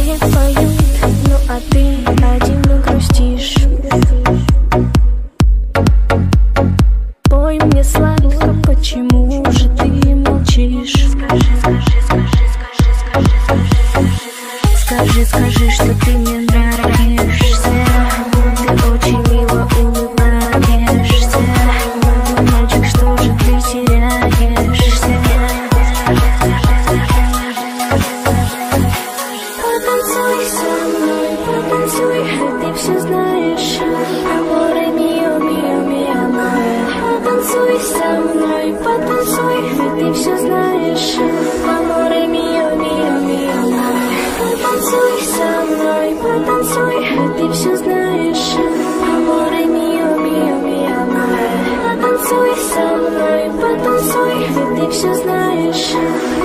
Все поют, ну а ты один Потанцуй со мной, потанцуй, ты все знаешь. Аморе мио, мио, мио, мое. Потанцуй со мной, потанцуй, ты все знаешь. Аморе мио, мио, мио, мое. Потанцуй со мной, потанцуй, ты все знаешь. Аморе мио, мио, мио, мое. Потанцуй со мной, потанцуй, ты все знаешь